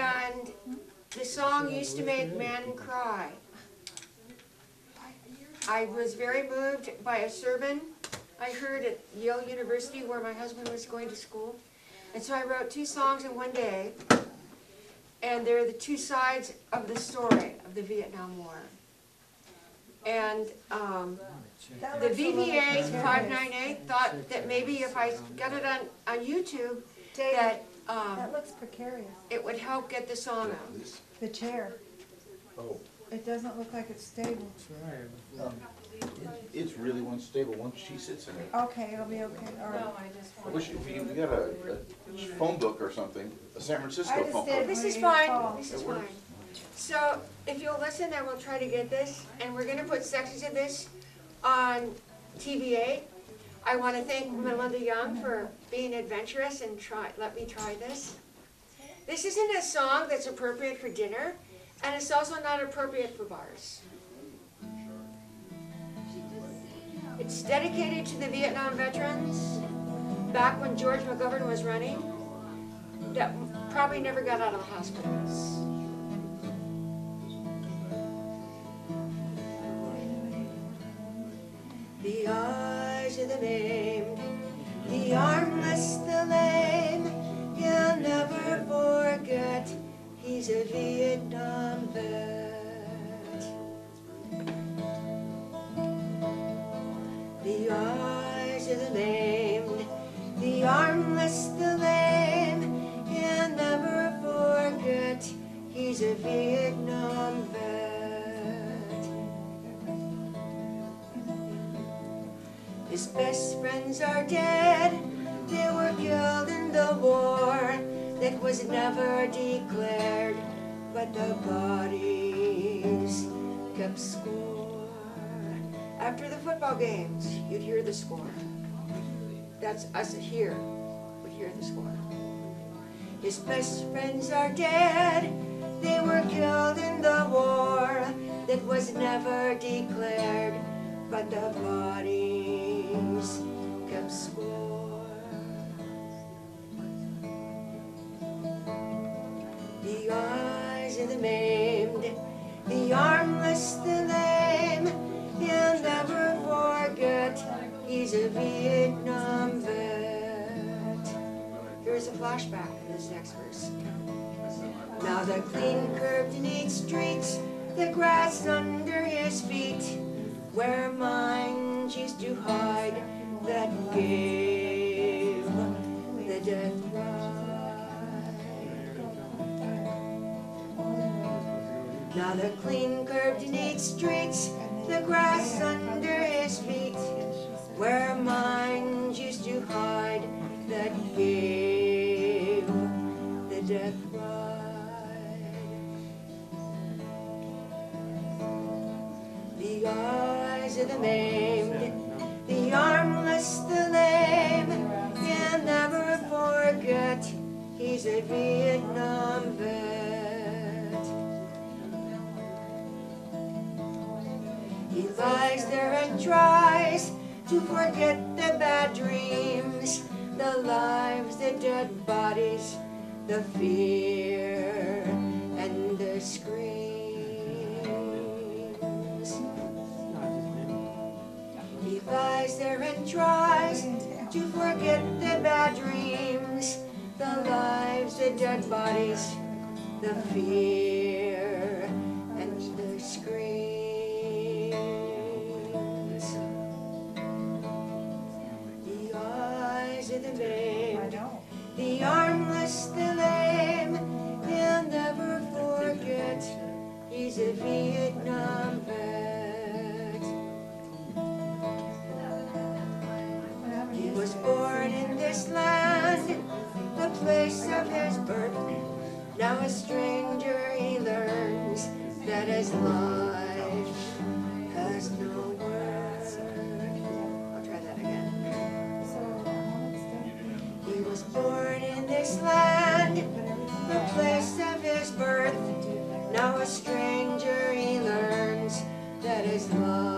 and the song used to make men cry. I was very moved by a sermon I heard at Yale University where my husband was going to school. And so I wrote two songs in one day, and they're the two sides of the story of the Vietnam War. And um, the VVA 598 thought that maybe if I got it on, on YouTube, that um, that looks precarious. it would help get the song out. The chair, Oh, it doesn't look like it's stable. it's really unstable once she sits in it. Okay, it'll be okay, all right. I wish if you, we got a, a phone book or something, a San Francisco phone book. This is fine, this is fine. So, if you'll listen, I will try to get this, and we're gonna put sections of this on TVA. I wanna thank Melinda Young for being adventurous and try, let me try this. This isn't a song that's appropriate for dinner, and it's also not appropriate for bars. It's dedicated to the Vietnam veterans, back when George McGovern was running, that probably never got out of the hospitals. The the the armless, the lame, he'll never forget he's a Vietnam vet. Friends are dead, they were killed in the war that was never declared, but the bodies kept score. After the football games, you'd hear the score. That's us here, would hear the score. His best friends are dead, they were killed in the war that was never declared, but the bodies next verse. Now the clean curved neat streets, the grass under his feet, where minds used to hide that gave the death ride. Now the clean curved neat streets, the grass under his feet, where minds used to hide that gave death. The eyes of the maimed, the armless, the lame, he'll never forget he's a Vietnam vet. He lies there and tries to forget the bad dreams, the lives, the dead bodies, the fear and the screams. He lies there and tries to forget the bad dreams, the lives, the dead bodies, the fear and the screams. The eyes of the maimed, the armless, that his life has no worth. I'll try that again. He was born in this land, the place of his birth. Now a stranger he learns that his life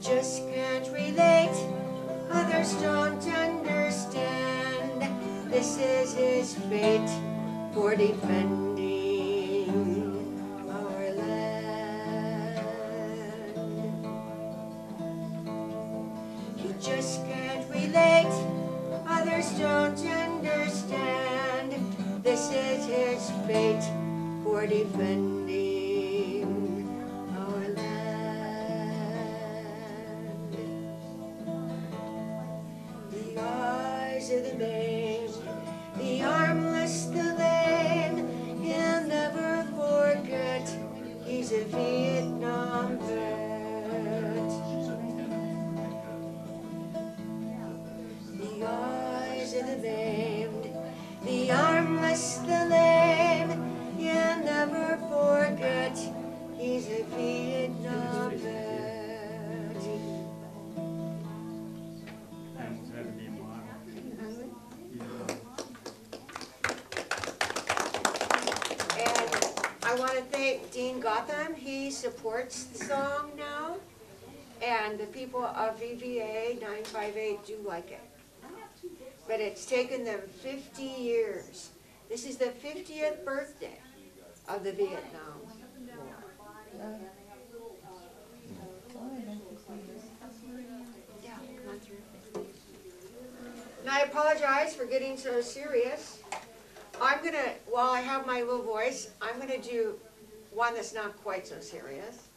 just can't relate. Others don't understand. This is his fate for defending our land. He just can't relate. Others don't understand. This is his fate for defending the lame, you'll never forget. He's a Vietnam vet. And I want to thank Dean Gotham. He supports the song now. And the people of VVA 958 do like it. But it's taken them 50 years. This is the 50th birthday of the Vietnam War. And I apologize for getting so serious. I'm gonna, while I have my little voice, I'm gonna do one that's not quite so serious.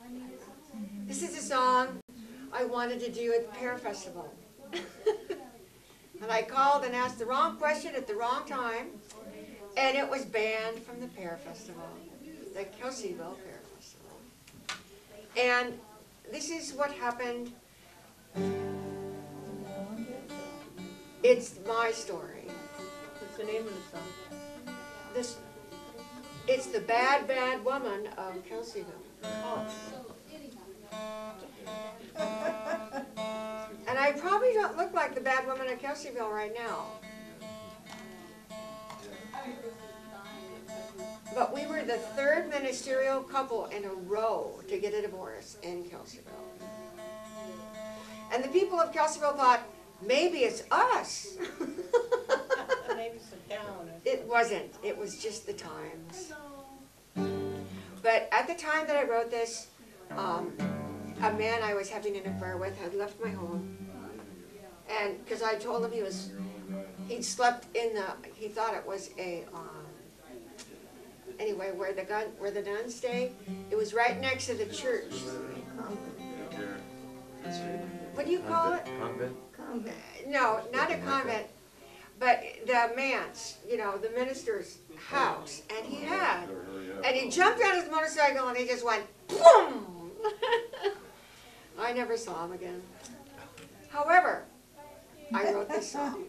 This is a song I wanted to do at the Pear Festival. And I called and asked the wrong question at the wrong time, and it was banned from the Pear Festival, the Kelseyville Pear Festival. And this is what happened. It's my story. What's the name of the song? This, it's the bad, bad woman of Kelseyville. Oh, And I probably don't look like the bad woman of Kelseyville right now. But we were the third ministerial couple in a row to get a divorce in Kelseyville. And the people of Kelseyville thought, maybe it's us. maybe sit down. It wasn't, it was just the times. But at the time that I wrote this, um, a man I was having an affair with had left my home. And, because I told him he was, he'd slept in the, he thought it was a, um, anyway, where the gun, where the nuns stay, it was right next to the church. What do you call it? Convent? No, not a convent, but the manse, you know, the minister's house, and he had, and he jumped on his motorcycle and he just went boom. I never saw him again. However, I wrote this song.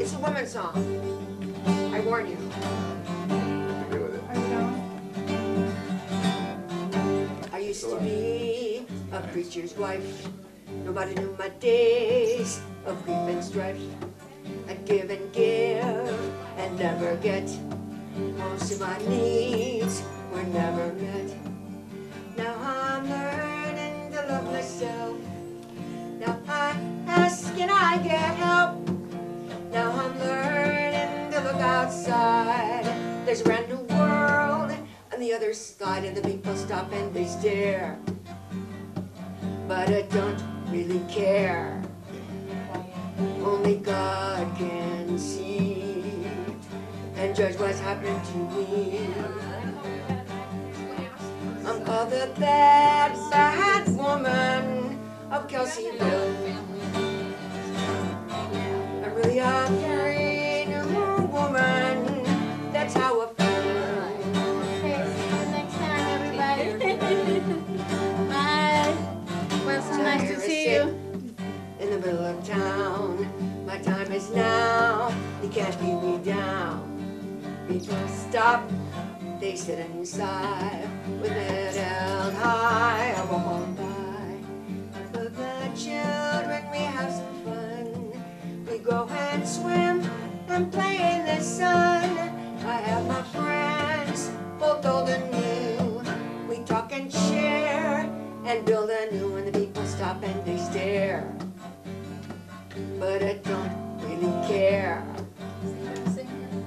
It's a woman's song. I warn you. Go with it. Are you? I used to be a preacher's wife. Nobody knew my days of grief and strife. I'd give and give and never get. Most of my needs were never met. Now I'm learning to love myself. Now I ask and I get help. Now I'm learning to look outside. There's a brand new world on the other side, and the people stop and they stare. But I don't really care. Only God can see and judge what's happened to me. The bad, bad woman of Kelseyville. I'm really a free new woman. That's how I feel. Okay, see you next time, everybody. Bye. Well, so nice to see you. In the middle of town, my time is now. You can't keep me down. People stop, they sit inside with their. I on by. For the children, we have some fun. We go and swim and play in the sun. I have my friends, both old and new. We talk and share and build anew, and the people stop and they stare. But I don't really care.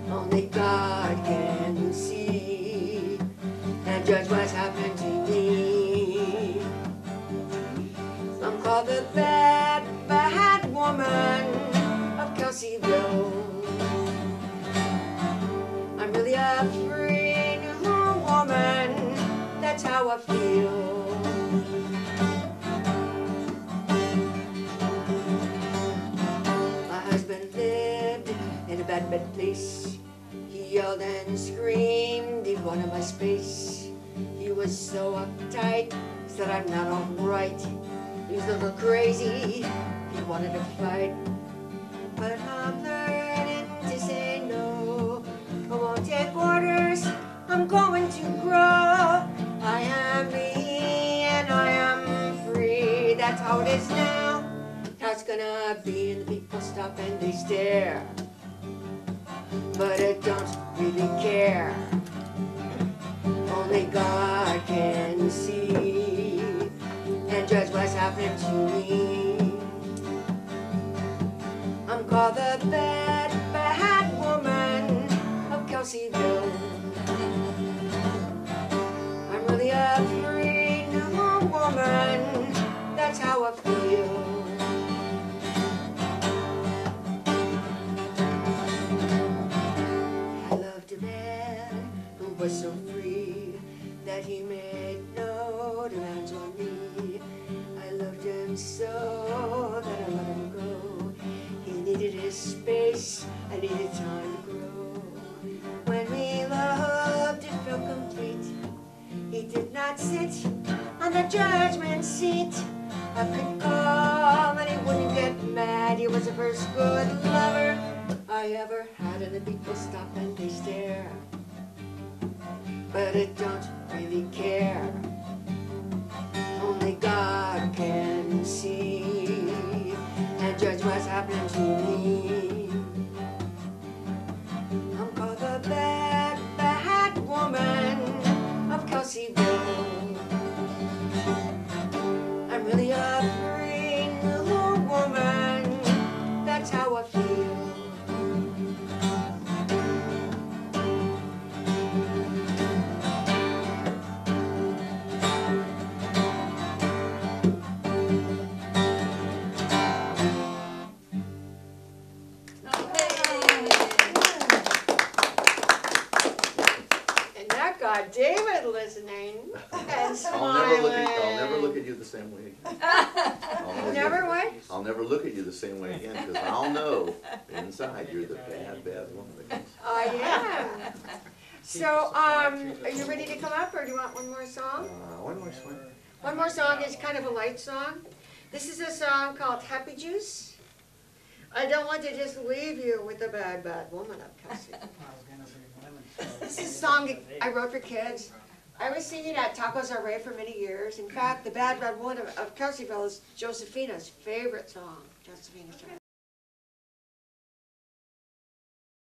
Only God can see and judge what's happened bad, bad woman of Kelseyville. I'm really a free new woman. That's how I feel. My husband lived in a bad, bad place. He yelled and screamed, he wanted my space. He was so uptight, said I'm not alright. He was a little crazy, he wanted to fight. But I'm learning to say no. I won't take orders, I'm going to grow. I am me and I am free, that's how it is now. It's gonna be, and the people stop and they stare. But I don't really care. Only God can see and judge what's happening to me. I'm called the bad, bad woman of Kelseyville. I'm really a free woman. That's how I feel. Time. When we loved, it felt complete. He did not sit on the judgment seat. I could call and he wouldn't get mad. He was the first good lover I ever had, and the people stop and they stare. But it don't really care. Only God can see and judge what's happening to me. Of again, because I'll know inside you're the bad, bad woman. that comes- I am. So, um, are you ready to come up, or do you want one more Uh, song? one more swing. One more song is kind of a light song. This is a song called Happy Juice. I don't want to just leave you with the bad, bad woman of Kelsey. This is a song I wrote for kids. I was singing at Tacos Are Ray for many years. In fact, the bad, bad woman of, of Kelseyville is Josephina's favorite song. Josephina's favorite.